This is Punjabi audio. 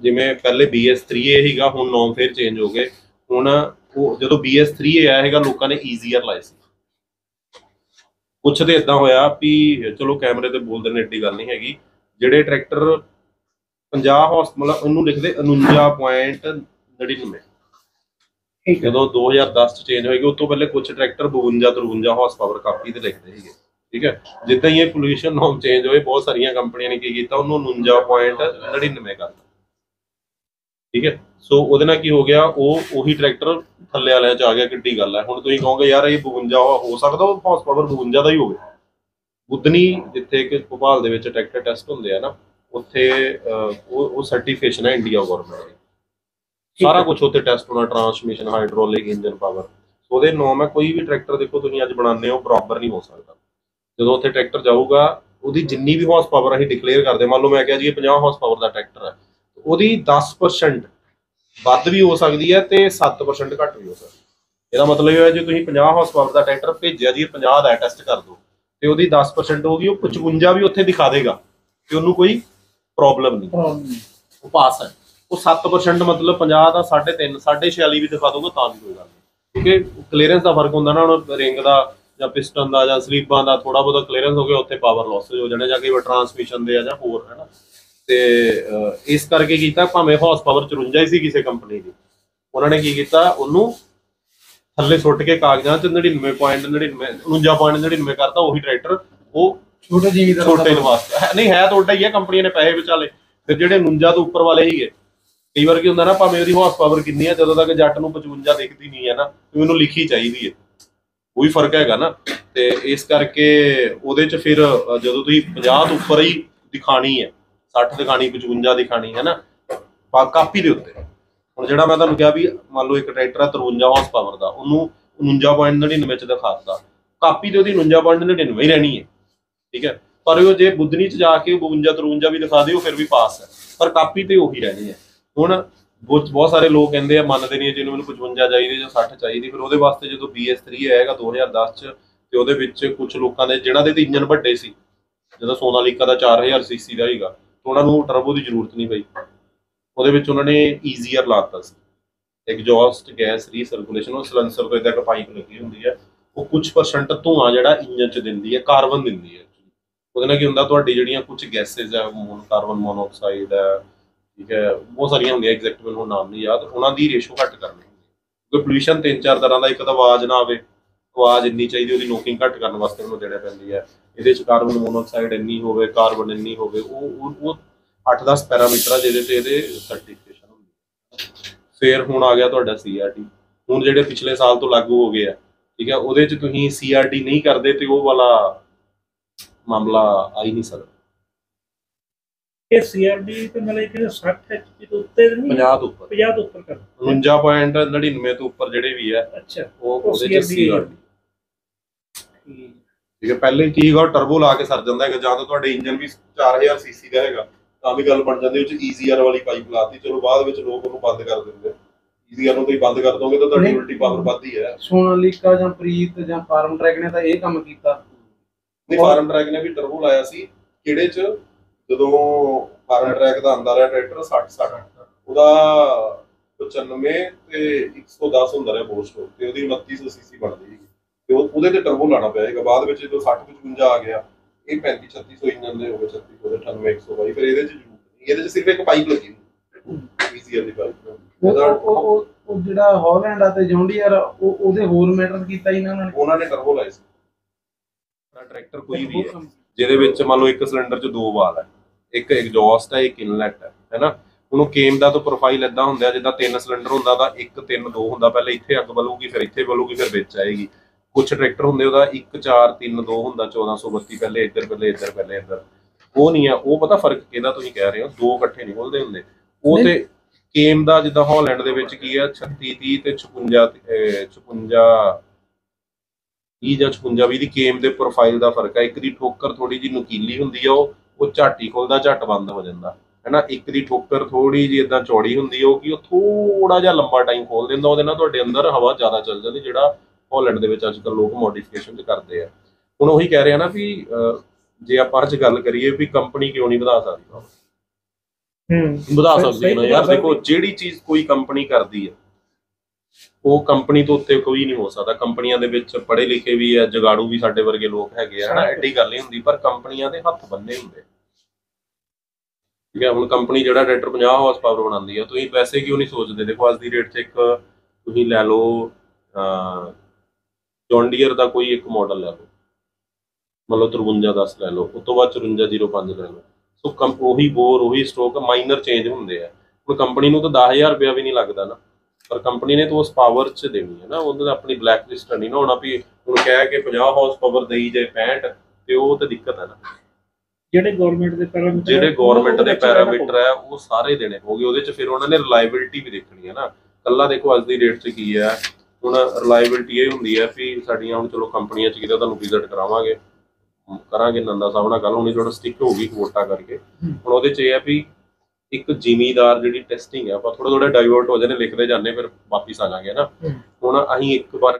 ਜਿਵੇਂ ਪਹਿਲੇ BS3A ਸੀਗਾ ਹੁਣ ਨਾਮ ਫੇਰ ਚੇਂਜ ਹੋ ਗਏ। ਹੁਣ ਉਹ ਜਦੋਂ BS3A ਆਇਆ ਹੈਗਾ ਲੋਕਾਂ ਨੇ ਈਜ਼ੀਅਰ ਲਾਏ ਸੀ। ਕੁਛ ਤੇ ਇਦਾਂ ਹੋਇਆ ਵੀ ਚਲੋ ਕੈਮਰੇ ਤੇ ਬੋਲਦੇ ਨੇ ਏਡੀ ਗੱਲ ਨਹੀਂ ਹੈਗੀ। ਜਿਹੜੇ ਟਰੈਕਟਰ 50 ਹਾਰਸ ਮਤਲਬ ਉਹਨੂੰ ਲਿਖਦੇ 49.99 ਠੀਕ ਹੈ। ਜਦੋਂ 2010 ਚ ਚੇਂਜ ਹੋਏਗੀ ਉਸ ਤੋਂ ਪਹਿਲੇ ਕੁਝ ਟਰੈਕਟਰ 52 53 ਹਾਰਸ ਪਾਵਰ ਕਾਪੀ ਤੇ ਲਿਖਦੇ ਸੀਗੇ। ਠੀਕ ਹੈ? ਜਿੱਦਾਂ ਹੀ ਇਹ ਪੋਲੂਸ਼ਨ ਨਾਮ ਚੇਂਜ ਹੋਏ ਬਹੁਤ ਸਾਰੀਆਂ ਕੰਪਨੀਆਂ ਨੇ ਕੀ ਕੀਤਾ? ਉਹਨੂੰ 49.99 ਕਰਤਾ ਠੀਕ ਹੈ? ਸੋ ਉਹਦੇ ਨਾਲ ਕੀ ਹੋ ਗਿਆ? ਉਹ ਉਹੀ ਟਰੈਕਟਰ ਥੱਲੇ ਵਾਲਿਆਂ ਚ ਆ ਗਿਆ ਕਿੱਡੀ ਗੱਲ ਹੈ। ਹੁਣ ਤੁਸੀਂ ਕਹੋਗੇ ਯਾਰ ਇਹ 52 ਹੋ ਸਕਦਾ ਉਹ ਹਾਰਸ ਪਾਵਰ 52 ਦਾ ਹੀ ਹੋਵੇ। ਬੁੱਧਨੀ ਜਿੱਥੇ ਕਿ ਭੋਪਾਲ ਦੇ ਵਿੱਚ ਟਰੈਕਟਰ ਟੈਸਟ ਹੁੰਦੇ ਆ ਨਾ ਉੱਥੇ ਉਹ ਉਹ ਸਰਟੀਫਿਕੇਸ਼ਨ ਹੈ ਇੰਡੀਆ ਗਵਰਨਮੈਂਟ ਦੀ। ਸਾਰਾ ਕੁਝ ਉੱਥੇ ਟੈਸਟ ਹੋਣਾ ਟਰਾਂਸਮਿਸ਼ਨ ਹਾਈਡ੍ਰੋਲਿਕ ਇੰਜਨ ਪਾਵਰ ਉਹਦੇ ਨੋਮ ਹੈ ਕੋਈ ਵੀ ਟਰੈਕਟਰ ਦੇਖੋ ਤੁਸੀਂ ਅੱਜ ਬਣਾਉਂਦੇ ਹੋ ਬਰਾਬਰ ਨਹੀਂ ਹੋ ਸਕਦਾ। ਜਦੋਂ ਉੱਥੇ ਟਰੈਕਟਰ ਜਾਊਗਾ ਉਹਦੀ ਜਿੰਨੀ ਵੀ ਹਾਰਸ ਪਾਵਰ ਅਸੀਂ ਡਿਕਲੇਅਰ ਕਰਦੇ ਮੰਨ ਲਓ ਮੈਂ ਕਿਹਾ ਜੀ ਇਹ 50 ਹਾਰਸ ਪਾਵਰ ਦਾ ਟਰੈਕਟਰ ਹੈ। ਉਹਦੀ 10% ਵੱਧ ਵੀ ਹੋ ਸਕਦੀ ਹੈ ਤੇ 7% ਘੱਟ ਵੀ ਹੋ ਸਕਦੀ ਹੈ। ਇਹਦਾ ਮਤਲਬ ਇਹ ਹੈ ਜੇ ਤੁਸੀਂ 50 ਹਾਰਸ ਪਾਵਰ ਦਾ ਟਰੈਕਟਰ ਭੇਜਿਆ ਜੀ ਇਹ 50 ਦਾ ਟੈਸਟ ਕਰ ਦਿਓ ਤੇ ਉਹਦੀ 10% ਹੋਗੀ ਉਹ 55 ਵੀ ਉੱਥੇ ਦਿਖਾ ਦੇਗਾ ਤੇ ਉਹਨੂੰ ਕੋਈ ਪ੍ਰੋਬਲਮ ਨਹੀਂ। ਉਹ ਪਾਸ ਹੈ। ਉਹ 7% ਮਤਲਬ 50 ਦਾ 3.5 46 ਵੀ ਦਿਖਾ ਦੂੰਗਾ ਤਾਂ ਵੀ ਕੋਈ ਗੱਲ ਨਹੀਂ। ਕਿਉਂਕਿ ਕਲੀਅਰੈਂਸ ਦਾ ਫ਼ਰਕ ਹੁੰਦਾ ਨਾ ਹੁਣ ਰਿੰਗ ਦਾ ਜਾਂ ਪਿਸਟਨ ਦਾ ਜਾਂ ਸਲੀਪਾਂ ਦਾ ਥੋੜਾ ਬਹੁਤਾ ਕਲੀਅਰੈਂਸ ਹੋ ਗਿਆ ਉੱਥੇ ਪਾਵਰ ਲਾਸ ਹੋ ਜਾਣੇ ਜਾਂ ਕਈ ਵਾਰ ਟਰਾਂਸਮਿਸ਼ਨ ਦੇ ਆ ਜਾਂ ਹੋਰ ਹੈ ਨਾ। ਤੇ ਅਹ, ਇਸ ਕਰਕੇ ਕੀਤਾ ਭਾਵੇਂ ਹਾਰਸ ਪਾਵਰ 54 ਹੀ ਸੀ ਕਿਸੇ ਕੰਪਨੀ ਦੀ। ਉਹਨਾਂ ਨੇ ਕੀ ਕੀਤਾ? ਉਹਨੂੰ ਥੱਲੇ ਸੁੱਟ ਕੇ ਕਾਗਜ਼ਾਂ 'ਚ 99.99 49.99 ਕਰਤਾ ਉਹੀ ਟਰੈਕਟਰ ਉਹ ਛੋਟੇ ਜੀਵੀਦਾਰ ਛੋਟੇ ਨੂੰ ਵਾਸਤੇ ਹੈ- ਨਹੀਂ ਹੈ ਤਾਂ ਉਲਟਾ ਹੀ ਹੈ ਕੰਪਨੀਆਂ ਨੇ ਪੈਸੇ ਵਿਚਾਲੇ। ਫਿਰ ਜਿਹੜੇ 49 ਤੋਂ ਉੱਪਰ ਵਾਲੇ ਹੀਗੇ ਕਈ ਵਾਰ ਕੀ ਹੁੰਦਾ ਨਾ ਭਾਵੇਂ ਉਹਦੀ ਹਾਰਸ ਪਾਵਰ ਕਿੰਨੀ ਹੈ ਜਦੋਂ ਤੱਕ ਜੱਟ ਨੂੰ 55 ਦਿਖਦੀ ਨਹੀਂ ਹੈ ਨਾ ਤੇ ਉਹਨੂੰ ਲਿਖੀ ਚਾਹੀਦੀ ਹੈ। ਉਹੀ ਫ਼ਰਕ ਹੈਗਾ ਨਾ ਤੇ ਇਸ ਕਰਕੇ ਉਹਦੇ ਚ ਫਿਰ ਅ, ਜਦੋਂ ਤੁਸੀਂ 50 ਤੋਂ ਉੱਪਰ ਹੀ ਦਿਖਾਣੀ ਹੈ 60 ਦਿਖਾਣੀ 55 ਦਿਖਾਣੀ, ਹੈ ਨਾ? ਪਾ ਕਾਪੀ ਦੇ ਉੱਤੇ। ਹੁਣ ਜਿਹੜਾ ਮੈਂ ਤੁਹਾਨੂੰ ਕਿਹਾ ਵੀ ਮੰਨ ਲਓ ਇੱਕ ਟਰੈਕਟਰ ਹੈ 53 ਹਾਰਸ ਪਾਵਰ ਦਾ, ਉਹਨੂੰ 49.99 ਚ ਦਿਖਾਤਾ ਕਾਪੀ ਤੇ ਉਹਦੀ 49.99 ਹੀ ਰਹਿਣੀ ਹੈ। ਠੀਕ ਹੈ? ਪਰ ਉਹ ਜੇ ਬੁੱਧਨੀ ਚ ਜਾ ਕੇ 52 53 ਵੀ ਦਿਖਾ ਦਿਓ, ਫਿਰ ਵੀ ਪਾਸ ਹੈ। ਪਰ ਕਾਪੀ ਤੇ ਉਹੀ ਰਹਿਣੀ ਹੈ। ਹੁਣ ਬਹੁਤ ਬਹੁਤ ਸਾਰੇ ਲੋਕ ਕਹਿੰਦੇ ਆ, ਮੰਨਦੇ ਨਹੀਂ ਜਿਹਨੂੰ ਮੈਨੂੰ 55 ਚਾਹੀਦੀ ਜਾਂ 60 ਚਾਹੀਦੀ, ਫਿਰ ਉਹਦੇ ਵਾਸਤੇ ਜਦੋਂ BS3 ਆਏਗਾ 2010 ਚ, ਤੇ ਉਹਦੇ ਵਿੱਚ ਕੁਝ ਲੋਕਾਂ ਦੇ ਜਿਨ੍ਹਾਂ ਦੇ ਤੇ ਇੰਜਨ ਵੱਡੇ ਸੀ ਜਦੋਂ ਸੋਨਾਲੀਕਾ ਦਾ 4000 ਸੀਸੀ ਦਾ ਹੀਗਾ ਤੇ ਉਹਨਾਂ ਨੂੰ ਟਰਬੋ ਦੀ ਜ਼ਰੂਰਤ ਨਹੀਂ ਪਈ। ਉਹਦੇ ਵਿੱਚ ਉਹਨਾਂ ਨੇ ਈਜ਼ੀਅਰ ਲਾਤਾ ਸੀ। ਐਗਜ਼ੌਸਟ ਗੈਸ ਰੀਸਰਕੂਲੇਸ਼ਨ ਉਹ ਸਲੈਂਸਰ ਤੋਂ ਇਦਾਂ ਇੱਕ ਪਾਈਪ ਲੱਗੀ ਹੁੰਦੀ ਹੈ। ਉਹ ਕੁਝ ਪਰਸੈਂਟ ਧੂਆਂ ਜਿਹੜਾ ਇੰਜਨ ਚ ਦਿੰਦੀ ਹੈ ਕਾਰਬਨ ਦਿੰਦੀ ਹੈ ਉਹਦੇ ਨਾਲ ਕੀ ਹੁੰਦਾ, ਤੁਹਾਡੀ ਜਿਹੜੀਆਂ ਕੁਝ ਗੈਸਸ ਹੈ ਮੋਨ ਕਾਰਬਨ ਮੋਨੋਆਕਸਾਈਡ ਹੈ, ਠੀਕ ਹੈ ਬਹੁਤ ਸਾਰੀਆਂ ਹੁੰਦੀਆਂ ਐਗਜ਼ੈਕਟ ਮੈਨੂੰ ਨਾਮ ਨਹੀਂ ਯਾਦ। ਉਹਨਾਂ ਦੀ ਰੇਸ਼ੋ ਘੱਟ ਕਰਨੀ ਕਿਉਂਕਿ ਪੋਲੂਸ਼ਨ ਤਿੰਨ ਚਾਰ ਤਰ੍ਹਾਂ ਦਾ, ਇੱਕ ਤਾਂ ਆਵਾਜ਼ ਨਾ ਆਵੇ ਆਵਾਜ਼ ਇੰਨੀ ਚਾਹੀਦੀ ਉਹਦੀ ਨੋਕਿੰਗ ਘੱਟ ਕਰਨ ਵਾਸਤੇ ਉਹਨੂੰ ਦੇਣਾ ਪੈਂਦੀ ਹੈ। ਇਹਦੇ ਚ ਕਾਰਬਨ ਮੋਨੋਆਕਸਾਈਡ ਇੰਨੀ ਹੋਵੇ, ਕਾਰਬਨ ਇੰਨੀ ਹੋਵੇ, ਉਹ, ਉਹ- ਉਹ 8-10 ਪੈਰਾਮੀਟਰ ਆ ਜਿਹਦੇ ਤੇ ਇਹਦੇ ਸਰਟੀਫਿਕੇਸ਼ਨ ਹੁੰਦੀ ਹੈ। ਫਿਰ ਹੁਣ ਆ ਗਿਆ ਤੁਹਾਡਾ ਸੀਆਰਟੀ ਹੁਣ ਜਿਹੜੇ ਪਿਛਲੇ ਸਾਲ ਤੋਂ ਲਾਗੂ ਹੋ ਗਏ ਆ, ਠੀਕ ਹੈ, ਉਹਦੇ ਚ ਤੁਸੀਂ ਸੀਆਰਟੀ ਨਹੀਂ ਕਰਦੇ ਤੇ ਉਹ ਵਾਲਾ ਮਾਮਲਾ ਆ ਹੀ ਨਹੀਂ ਸਕਦਾ। ਇਹ ਸੀਆਰਡੀ ਤੇ ਮਤਲਬ ਕਿ 60 ਐਚਪੀ ਤੋਂ ਉੱਤੇ ਨਹੀਂ 50 ਤੋਂ ਉੱਪਰ। 50 ਤੋਂ ਉੱਪਰ ਕਰ 49.99 ਤੋਂ ਉੱਪਰ ਜਿਹੜੇ ਵੀ ਹੈ ਅੱਛਾ ਉਹ ਉਹ ਉਹਦੇ ਚ ਸੀਆਰਟੀ ਠੀਕ ਠੀਕ ਹੈ ਪਹਿਲੇ ਕੀ ਹੈਗਾ ਟਰਬੋ ਲਾ ਕੇ ਸਰ ਜਾਂਦਾ ਹੈਗਾ ਜਾਂ ਤਾਂ ਤੁਹਾਡੇ ਇੰਜਨ ਵੀ 4000 ਸੀਸੀ ਦਾ ਹੈਗਾ ਤਾਂ ਵੀ ਗੱਲ ਬਣ ਜਾਂਦੀ ਉਹ ਚ ਈਜ਼ੀਆਰ ਵਾਲੀ ਪਾਈਪ ਲਾਤੀ ਚਲੋ ਬਾਅਦ ਵਿੱਚ ਲੋਕ ਉਹਨੂੰ ਬੰਦ ਕਰ ਦਿੰਦੇ। ਈਜ਼ੀਆਰ ਨੂੰ ਤੁਸੀਂ ਬੰਦ ਕਰ ਦੋਗੇ ਤਾਂ ਤੁਹਾਡੀ। ਉਲਟੀ ਪਾਵਰ ਵੱਧਦੀ ਹੈ। ਸੋਨਾਲੀਕਾ ਜਾਂ ਪ੍ਰੀਤ ਜਾਂ ਫਾਰਮ ਟਰੈਕ ਨੇ ਤਾਂ ਇਹ ਕੰਮ ਕੀਤਾ। ਨਹੀਂ ਫਾਰਮ ਟਰੈਕ ਨੇ ਵੀ ਟਰਬੋ ਲਾਇਆ ਸੀ ਕਿਹੜੇ ਚ? ਜਦੋਂ ਫਾਰਮ ਟਰੈਕ ਦਾ ਆਂਦਾ ਰਿਹਾ ਟਰੈਕਟਰ 60 60 ਉਹਦਾ 95 ਤੇ 110 ਹੁੰਦਾ ਰਿਹਾ ਬੋਰ ਸਟੋਕ ਤੇ ਉਹਦੀ 2900 ਸੀਸੀ ਬਣਦੀ ਸੀ ਤੇ ਉਹ- ਉਹਦੇ ਤੇ ਟਰਬੋ ਲਾਣਾ ਪਿਆ ਬਾਅਦ ਵਿੱਚ ਜਦੋਂ 60 55 ਆ ਗਿਆ ਇਹ 35 3600 ਇੰਜਨ ਦੇ ਹੋ ਗਏ 3600 ਦੇ 98 122 ਫਿਰ ਇਹਦੇ ਚ ਜ਼ਰੂਰਤ ਨਹੀਂ। ਇਹਦੇ ਚ ਸਿਰਫ ਇੱਕ ਪਾਈਪ ਲੱਗੀ ਹੁੰਦੀ ਈਜ਼ੀਅਰ ਦੀ ਪਾਈਪ ਉਹ ਜਿਹੜਾ ਹਾਲੈਂਡ ਆ ਤੇ ਜੌਂਡੀਅਰ ਉਹ ਉਹਦੇ ਹੋਰ ਮੈਟਰ ਕੀਤਾ ਇਹਨਾਂ ਨੇ ਉਹਨਾਂ ਨੇ? ਟਰਬੋ ਲਾਇਆ ਸੀ। ਟਰੈਕਟਰ ਕੋਈ ਵੀ ਹੈ। ਜਿਹਦੇ ਵਿੱਚ ਮੰਨ ਲਓ ਇੱਕ ਸਿਲੰਡਰ 'ਚ ਦੋ ਵਾਲ ਹੈ। ਇੱਕ ਐਗਜ਼ੌਸਟ ਹੈ ਇੱਕ ਇਨਲੈਟ ਹੈ ਹੈਨਾ? ਉਹਨੂੰ ਕੇਮ ਦਾ ਤਾਂ ਪ੍ਰੋਫਾਈਲ ਇਦਾਂ ਹੁੰਦਾ ਜਿੱਦਾਂ ਤਿੰਨ ਸਿਲੰਡਰ ਹੁੰਦਾ ਤਾਂ ਇੱਕ ਤਿੰਨ ਦੋ ਹੁੰਦਾ ਪਹਿਲੇ ਇੱਥੇ ਅੱਗ ਬਲੂਗੀ ਫਿਰ ਇੱਥੇ ਬਲੂਗੀ ਫਿਰ ਵਿੱਚ ਆਏਗੀ। ਕੁਝ ਟਰੈਕਟਰ ਹੁੰਦੇ ਉਹਦਾ 1 4 3 2 ਹੁੰਦਾ 1432 ਪਹਿਲੇ ਇੱਧਰ ਪਹਿਲੇ ਇੱਧਰ ਪਹਿਲੇ ਇੱਧਰ। ਉਹ ਨਹੀਂ ਆ ਉਹ ਪਤਾ ਫ਼ਰਕ ਕਿਹਦਾ ਤੁਸੀਂ ਕਹਿ ਰਹੇ ਹੋ? ਦੋ ਇਕੱਠੇ ਨਹੀਂ ਖੁੱਲਦੇ ਹੁੰਦੇ। ਉਹ। ਤੇ ਕੇਮ ਦਾ ਜਿੱਦਾਂ ਹਾਲੈਂਡ ਦੇ ਵਿੱਚ ਕੀ ਆ 36 30 ਤੇ 56 ਅਹ 56 30 ਜਾਂ 56 20 ਦੀ ਕੇਮ ਦੇ ਪ੍ਰੋਫਾਈਲ ਦਾ ਫ਼ਰਕ ਹੈ ਇੱਕ ਦੀ ਠੋਕਰ ਥੋੜੀ ਜਿਹੀ ਨੁਕੀਲੀ ਹੁੰਦੀ ਆ ਉਹ ਉਹ ਝਾਟੀ ਖੁੱਲਦਾ ਝੱਟ ਬੰਦ ਹੋ ਜਾਂਦਾ। ਹੈਨਾ ਇੱਕ ਦੀ ਠੋਕਰ ਥੋੜੀ ਜਿਹੀ ਇਦਾਂ ਚੌੜੀ ਹੁੰਦੀ ਉਹ ਕਿ ਉਹ ਥੋੜਾ ਜਿਹਾ ਲੰਬਾ ਟਾਈਮ ਖੋਲ ਦਿੰਦਾ ਉਹਦੇ ਨਾਲ ਤੁਹਾਡੇ ਅੰਦਰ ਹਵਾ ਜ਼ਿਆਦਾ ਚੱਲ ਜਾਂਦੀ ਜਿਹੜਾ ਹਾਲੈਂਡ ਦੇ ਵਿੱਚ ਅੱਜ ਕੱਲ ਲੋਕ ਮੋਡੀਫਿਕੇਸ਼ਨ ਚ ਕਰਦੇ ਆ। ਹੁਣ ਉਹੀ ਕਹਿ ਰਿਹਾ ਨਾ ਵੀ ਜੇ ਆਪਾਂ ਅੱਜ ਗੱਲ ਕਰੀਏ ਵੀ ਕੰਪਨੀ ਕਿਉਂ ਨਹੀਂ ਵਧਾ ਸਕਦੀ? ਹੂੰ। ਵਧਾ ਸਕਦੇ ਹੋ ਨਾ? ਯਾਰ ਦੇਖੋ ਜਿਹੜੀ ਚੀਜ਼ ਕੋਈ ਕੰਪਨੀ ਕਰਦੀ ਹੈ ਉਹ ਕੰਪਨੀ ਤੋਂ ਉੱਤੇ ਕੋਈ ਨਹੀਂ ਹੋ ਸਕਦਾ। ਕੰਪਨੀਆਂ ਦੇ ਵਿੱਚ ਪੜ੍ਹੇ ਲਿਖੇ ਵੀ ਆ ਜਗਾੜੂ ਵੀ ਸਾਡੇ ਵਰਗੇ ਲੋਕ ਹੈਗੇ ਆ ਹਨਾ। ਐਡੀ ਗੱਲ ਨਹੀਂ ਹੁੰਦੀ ਪਰ ਕੰਪਨੀਆਂ ਦੇ ਹੱਥ ਬੰਨੇ ਹੁੰਦੇ। ਠੀਕ ਹੈ ਹੁਣ ਕੰਪਨੀ ਜਿਹੜਾ ਟਰੈਕਟਰ 50 ਹਾਰਸ ਪਾਵਰ ਬਣਾਉਂਦੀ ਆ ਤੁਸੀਂ ਪੈਸੇ ਕਿਉਂ ਨਹੀਂ ਸੋਚਦੇ? ਦੇਖੋ ਅੱਜ ਦੀ ਰੇਟ 'ਚ ਇੱਕ ਤੁਸੀਂ ਲੈ ਲਓ ਜੌਨ ਡੀਅਰ ਦਾ ਕੋਈ ਇੱਕ ਮਾਡਲ ਲੈ ਲਓ। ਮੰਨ ਲਓ 5310 ਲੈ ਲਓ ਉਸ ਤੋਂ ਬਾਅਦ 5405 ਲੈ ਲਓ। ਸੋ ਕੰਪ ਉਹੀ ਬੋਰ ਉਹੀ ਸਟ੍ਰੋਕ ਮਾਈਨਰ ਚੇਂਜ ਹੁੰਦੇ ਆ। ਹੁਣ ਕੰਪਨੀ ਨੂੰ ਤਾਂ 10000 ਰੁਪਇਆ ਵੀ ਨਹੀਂ ਲੱਗਦਾ ਨਾ। ਪਰ ਕੰਪਨੀ ਨੇ ਤਾਂ ਉਸ ਪਾਵਰ 'ਚ ਦੇਣੀ ਹੈ ਨਾ ਉਹਨਾਂ ਦਾ ਆਪਣੀ ਬਲੈਕ ਲਿਸਟ ਨਹੀਂ ਨਾ ਹੋਣਾ ਵੀ ਹੁਣ ਕਹਿ ਕੇ 50 ਹਾਰਸ ਪਾਵਰ ਦੇਈ ਜੇ 65 ਤੇ ਉਹ ਤਾਂ ਦਿੱਕਤ ਹੈ ਨਾ। ਜਿਹੜੇ ਗਵਰਨਮੈਂਟ ਦੇ ਪੈਰਾਮੀਟਰ ਜਿਹੜੇ ਗਵਰਨਮੈਂਟ ਦੇ ਪੈਰਾਮੀਟਰ ਹੈ ਉਹ ਸਾਰੇ ਦੇਣੇ ਹੋਗੇ ਉਹਦੇ 'ਚ ਫਿਰ ਉਹਨਾਂ ਨੇ ਰਿਲਾਇਬਿਲਿਟੀ ਵੀ ਦੇਖਣੀ ਹੈ ਨਾ। ਕੱਲਾ ਦੇਖੋ ਅੱਜ ਦੀ ਰੇਟ 'ਚ ਕੀ ਹੈ ਹੁਣ ਰਿਲਾਇਬਿਲਿਟੀ ਇਹ ਹੁੰਦੀ ਹੈ ਵੀ ਸਾਡੀਆਂ ਹੁਣ ਚਲੋ ਕੰਪਨੀਆਂ 'ਚ ਕਿਤੇ ਤੁਹਾਨੂੰ ਵਿਜ਼ਿਟ ਕਰਾਵਾਂਗੇ ਕਰਾਂਗੇ ਨੰਦਾ ਸਾਹਿਬ ਨਾਲ ਗੱਲ ਹੋਣੀ ਥੋੜਾ ਸਟਿਕ ਹੋ ਗਈ ਵੋਟਾਂ ਕਰਕੇ। ਹੁਣ ਉਹਦੇ 'ਚ ਇਹ ਹੈ ਵੀ ਇੱਕ ਜ਼ਿਮੀਦਾਰ ਜਿਹੜੀ ਟੈਸਟਿੰਗ ਹੈ ਆਪਾਂ ਥੋੜਾ ਥੋੜਾ ਡਾਈਵਰਟ ਹੋ ਜਾਂਦੇ ਲਿਖਦੇ ਜਾਂਦੇ ਫਿਰ ਵਾਪਿਸ ਆ ਜਾਾਂਗੇ ਨਾ। ਹੁਣ ਅਸੀਂ ਇੱਕ ਵਾਰ